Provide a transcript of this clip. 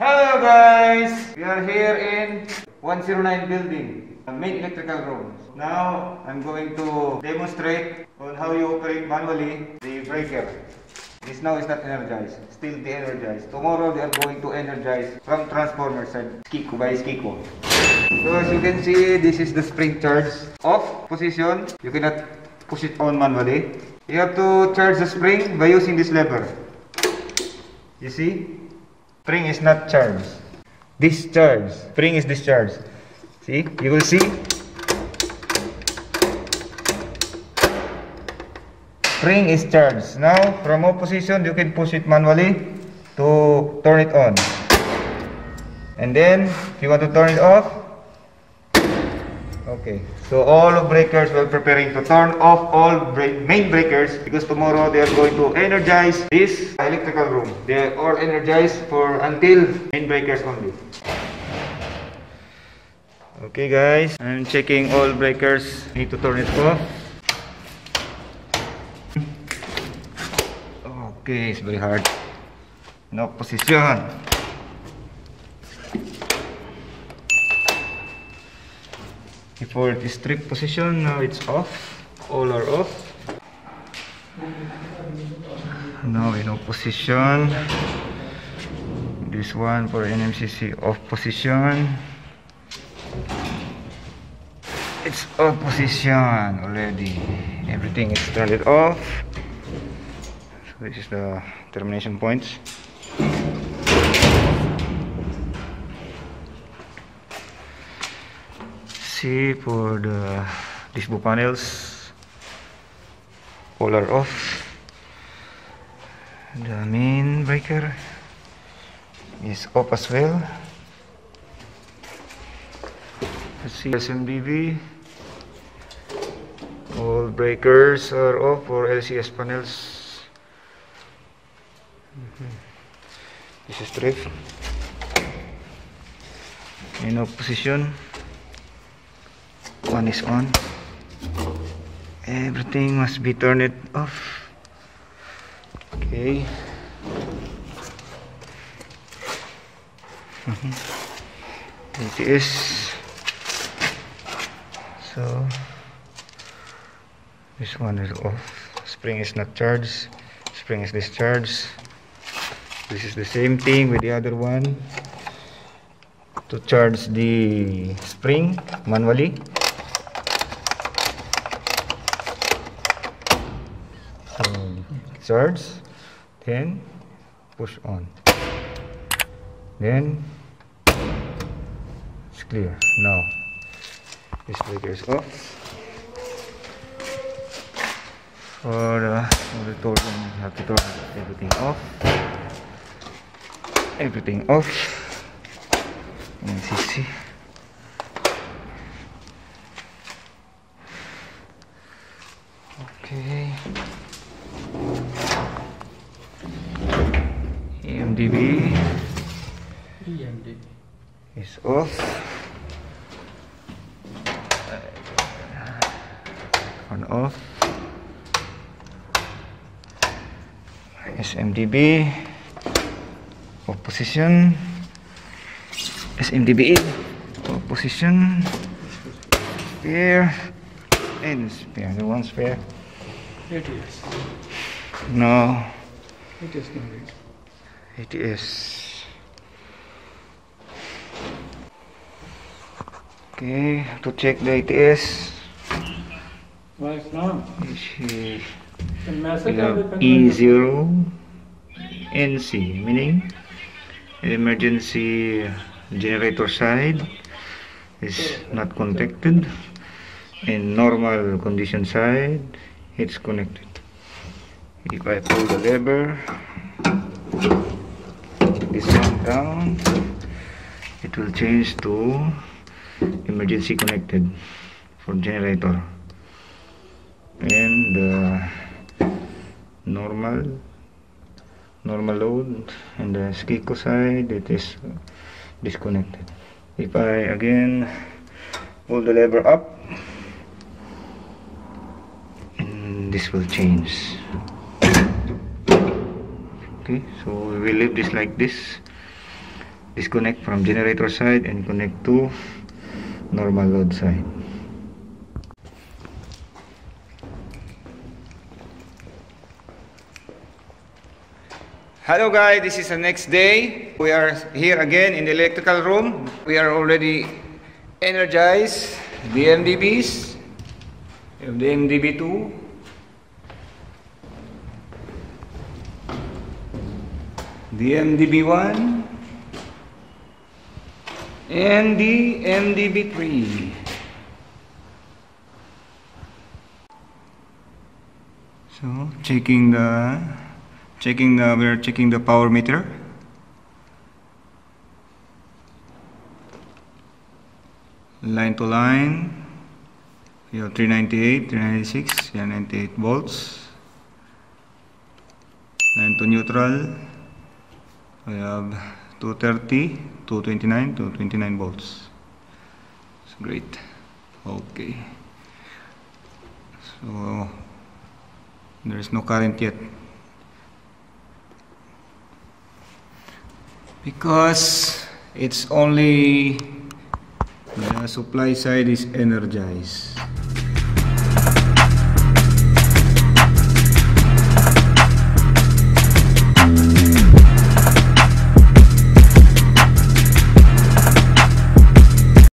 Hello guys! We are here in 109 building, main electrical room. Now, I'm going to demonstrate on how you operate manually the breaker. This now is not energized, still de-energized. Tomorrow they are going to energize from transformer side, Skiko by Skiko. So as you can see, this is the spring charge off position. You cannot push it on manually. You have to charge the spring by using this lever. You see? Spring is not charged. Discharge. Spring is discharged. See? You will see. Spring is charged. Now, from off you can push it manually to turn it on. And then, if you want to turn it off, Okay, so all of breakers were preparing to turn off all break main breakers because tomorrow they are going to energize this electrical room. They are all energized for until main breakers only. Okay guys, I'm checking all breakers. Need to turn it off. Okay, it's very hard. No position. Before it is strict position, now it's off. All are off. Now in off position. This one for NMCC off position. It's off position already. Everything is turned off. So this is the termination points. See for the display panels all are off the main breaker. Is off as well. Let's see SMDB all breakers are off for LCS panels. Mm-hmm. this is drift in off position one is on. Everything must be turned off. Okay. Mm -hmm. it is. So this one is off. Spring is not charged. Spring is discharged. This is the same thing with the other one. To charge the spring manually Um, charge then push on. Then it's clear. Now this breaker is off uh, for the auditorium you have to turn everything off. Everything off. And see. Okay EMDB EMDB is off. On off. SMDB off position. SMDB in off position. Spare and spare. The one spare. It is. No. It is not. It is. Okay, to check the its Right now, is the we message have of the E0 NC, meaning emergency generator side is not connected. In normal condition side, it's connected. If I pull the lever, down. It will change to emergency connected for generator. And the normal normal load and uh, the Skiko side it is disconnected. If I again pull the lever up this will change. Okay so we will leave this like this disconnect from generator side and connect to normal load side Hello guys, this is the next day. We are here again in the electrical room. We are already energized the MDBs. The MDB2. The MDB1 and the MDB3. So checking the checking the we're checking the power meter. Line to line. We have 398 396 yeah, 98 volts. Line to neutral. We have 230 229 229 volts. It's great. Okay. So there is no current yet. Because it's only the supply side is energized